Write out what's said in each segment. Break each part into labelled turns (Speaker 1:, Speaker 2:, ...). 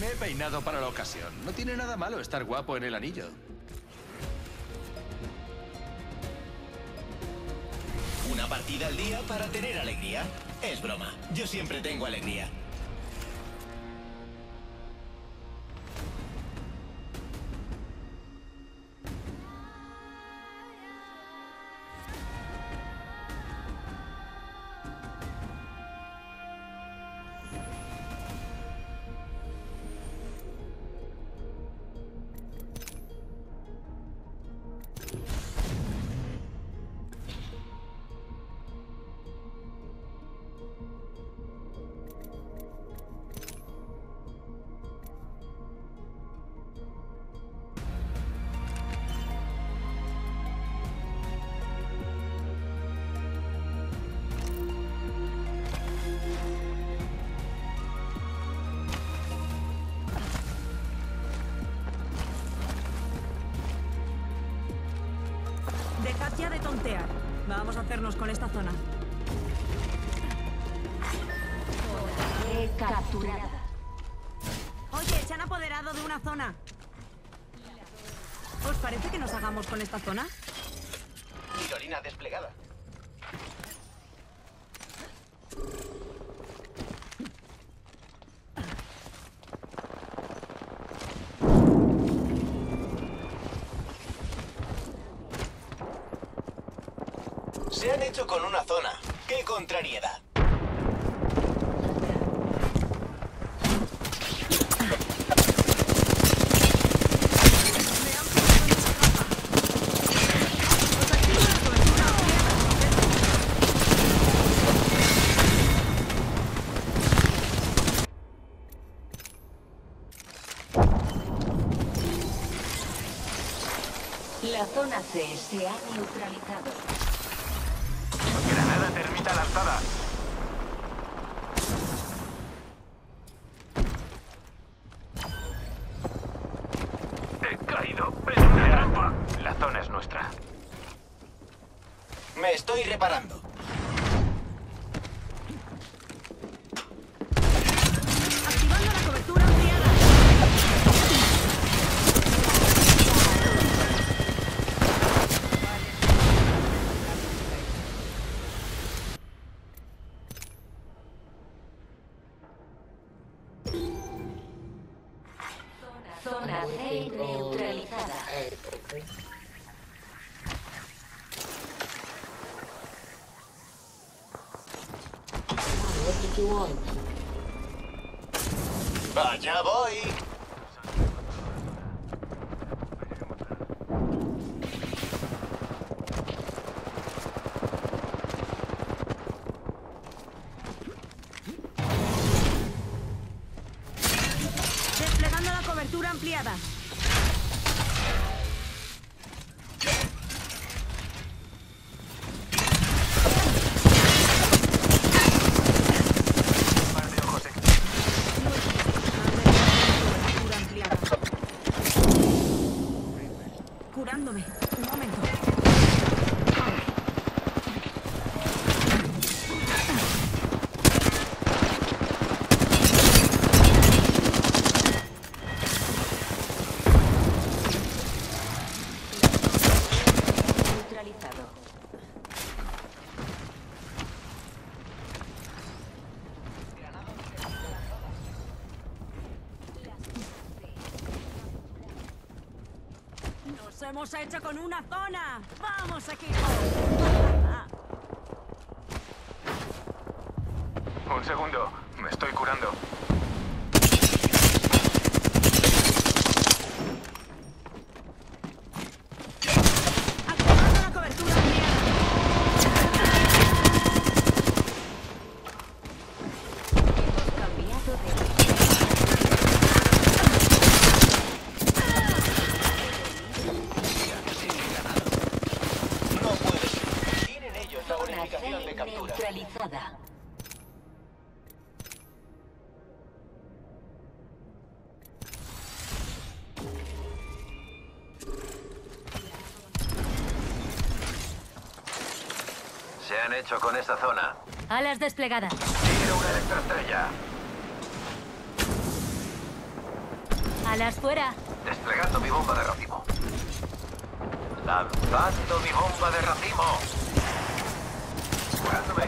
Speaker 1: Me he peinado para la ocasión. No tiene nada malo estar guapo en el anillo.
Speaker 2: Una partida al día para tener alegría. Es broma, yo siempre tengo alegría.
Speaker 3: Hacernos con esta zona.
Speaker 4: Capturada.
Speaker 3: Oye, se han apoderado de una zona. ¿Os parece que nos hagamos con esta zona?
Speaker 2: Tirolina desplegada. Hecho con una zona. ¡Qué contrariedad!
Speaker 4: La zona C se ha neutralizado.
Speaker 5: Granada termita lanzada. He caído en una trampa. La zona es nuestra.
Speaker 2: Me estoy reparando.
Speaker 3: Activando la cobertura ampliada.
Speaker 4: Zona C neutralizada.
Speaker 2: ¡Allá voy!
Speaker 3: Desplegando la cobertura ampliada. Nos hemos hecho con una zona. ¡Vamos, equipo!
Speaker 5: Un segundo. Me estoy curando.
Speaker 3: Activando la cobertura ampliada.
Speaker 4: Hemos cambiado de...
Speaker 2: No puede ser. Tienen ellos la
Speaker 4: Zona
Speaker 2: bonificación
Speaker 4: C
Speaker 2: de
Speaker 5: Se han hecho con esa zona.
Speaker 3: Alas desplegadas.
Speaker 5: Quiero una electroestrella.
Speaker 6: Alas fuera.
Speaker 5: Desplegando mi bomba de racimo. Lanzando mi bomba de racimo. Curándome.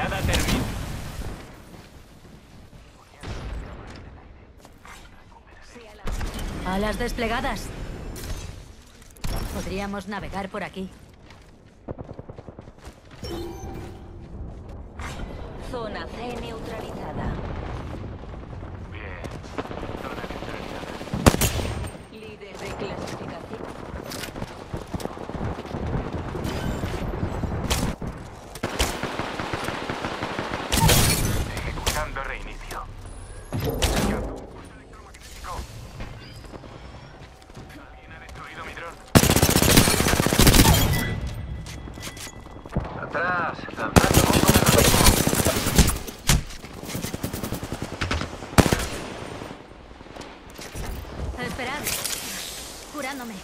Speaker 5: Granada termina.
Speaker 6: Alas desplegadas. Podríamos navegar por aquí.
Speaker 4: Zona C neutralizada.
Speaker 5: Atrás, lanzando bomba.
Speaker 6: Esperad. Curándome.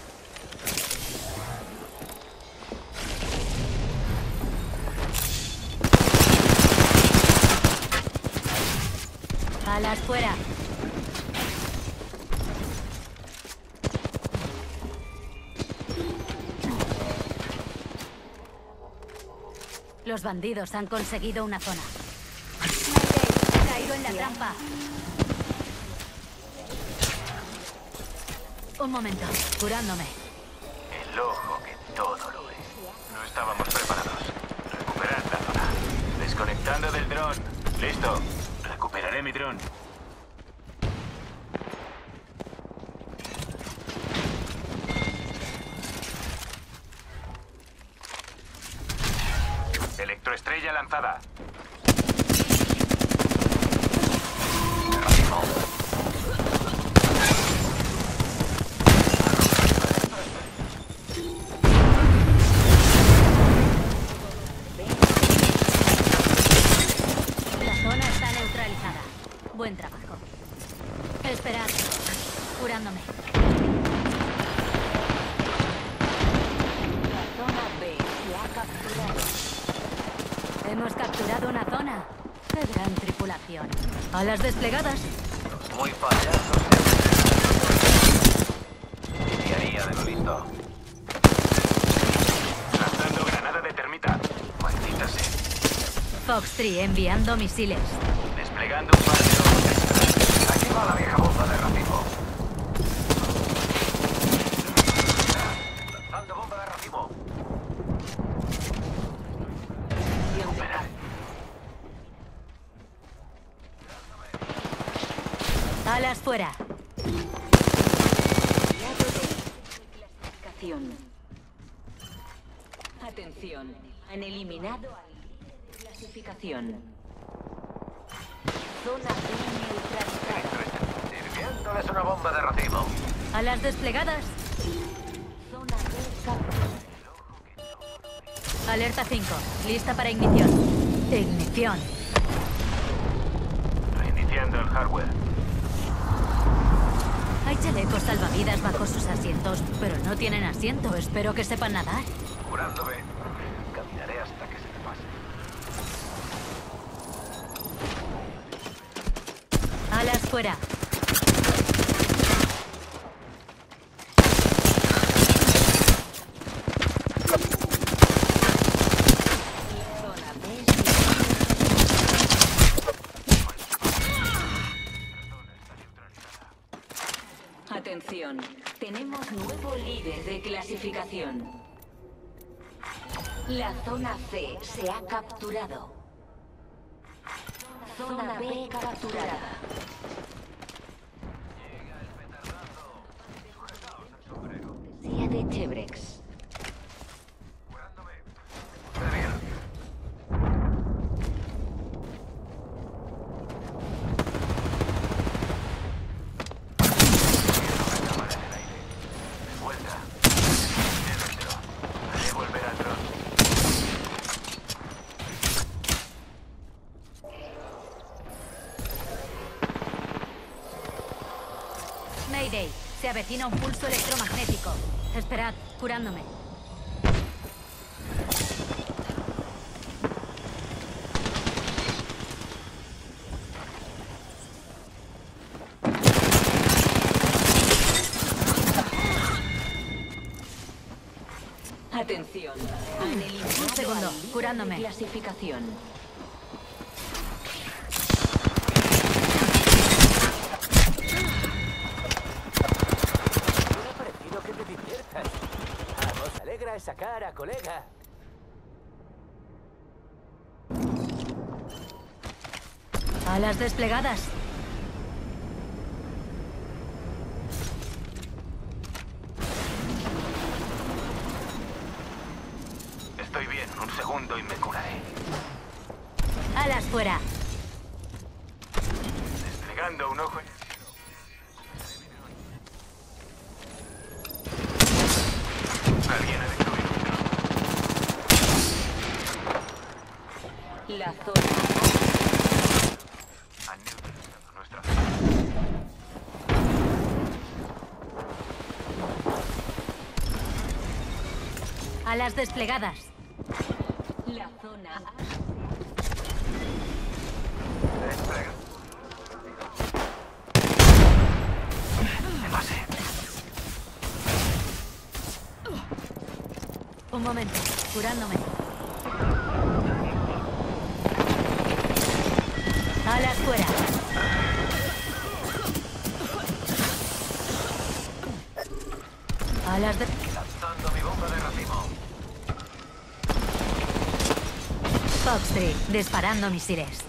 Speaker 6: Alas fuera. Los bandidos han conseguido una zona. He caído en la trampa. Un momento, curándome.
Speaker 5: El ojo que todo lo ve. No estábamos preparados. Recuperar la zona. Desconectando del dron. Listo. Recuperaré mi dron. Electroestrella lanzada.
Speaker 6: La zona está neutralizada. Buen trabajo. Esperad. Curándome.
Speaker 4: La zona B se ha capturado.
Speaker 6: Hemos capturado una zona. ¡Qué gran tripulación! A las desplegadas.
Speaker 5: Muy payasos. Iniciaría de lo listo. Lanzando granada de termita. Maldita sea.
Speaker 6: Fox 3 enviando misiles.
Speaker 5: Desplegando un par de. Aquí va la vieja bomba de racimo. Lanzando bomba de racimo. Recuperar.
Speaker 6: Fuera.
Speaker 4: Atención. Han eliminado al líder de clasificación. Zona B neutralizada.
Speaker 5: Sirviéndoles una bomba de racimo.
Speaker 6: Alas desplegadas.
Speaker 4: Zona B capturada.
Speaker 6: Alerta 5. Lista para ignición. Ignición.
Speaker 5: Reiniciando el hardware.
Speaker 6: Hay chalecos salvavidas bajo sus asientos, pero no tienen asiento. Espero que sepan nadar.
Speaker 5: Curándome. Caminaré hasta que se me pase.
Speaker 6: Alas fuera.
Speaker 4: Tenemos nuevo líder de clasificación. La zona C se ha capturado. Zona B capturada. Cortesía de Chebrex.
Speaker 6: avecina un pulso electromagnético. Esperad, curándome.
Speaker 4: Atención.
Speaker 6: Un segundo, curándome.
Speaker 4: Clasificación.
Speaker 7: Colega.
Speaker 6: Alas desplegadas.
Speaker 5: Estoy bien, un segundo y me curaré.
Speaker 6: Alas fuera.
Speaker 5: Desplegando un ojo. Alguien ha destruido un dron.
Speaker 4: La zona
Speaker 5: Han neutralizado nuestra
Speaker 6: Alas desplegadas.
Speaker 4: La zona A.
Speaker 6: Un momento. Curándome. Alas fuera. Alas de...
Speaker 5: Lanzando mi bomba de racimo.
Speaker 6: Foxtree, disparando misiles.
Speaker 5: Estaré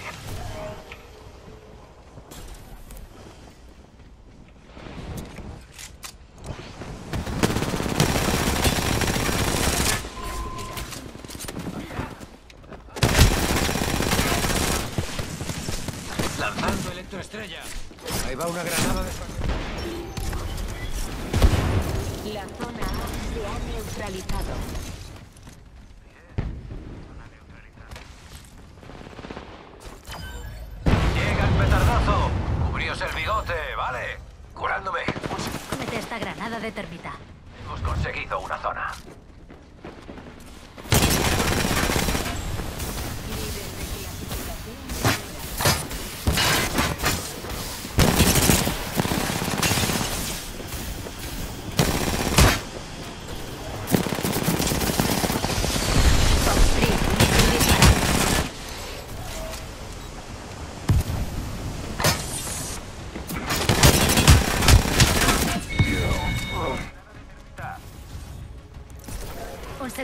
Speaker 5: bien.
Speaker 7: Lanzando electroestrella. Ahí va una granada de...
Speaker 4: La zona A se ha neutralizado.
Speaker 5: Llega el petardazo. Cubríos el bigote, ¿vale? Curándome.
Speaker 6: Mete esta granada de termita.
Speaker 5: Hemos conseguido una zona.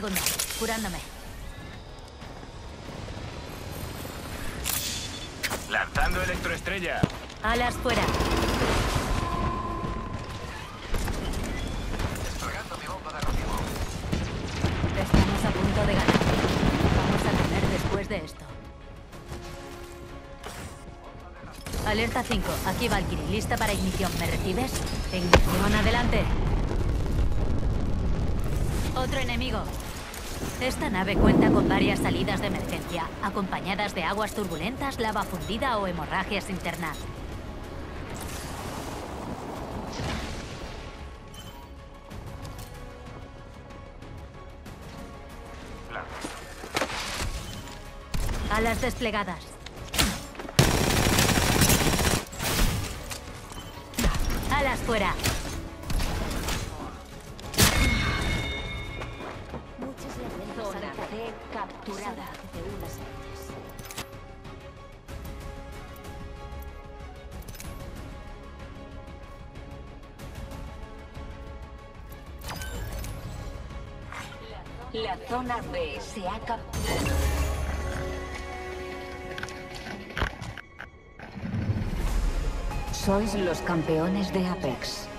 Speaker 6: Un segundo, curándome.
Speaker 5: Lanzando electroestrella.
Speaker 6: Alas fuera.
Speaker 5: Mi bomba de.
Speaker 6: Estamos a punto de ganar. Vamos a tener después de esto. Alerta 5, aquí Valkyrie, lista para ignición. ¿Me recibes? Ignición, adelante. Otro enemigo. Esta nave cuenta con varias salidas de emergencia, acompañadas de aguas turbulentas, lava fundida o hemorragias internas. Alas desplegadas. Alas fuera.
Speaker 4: La zona B se ha capturado. Sois los campeones de Apex.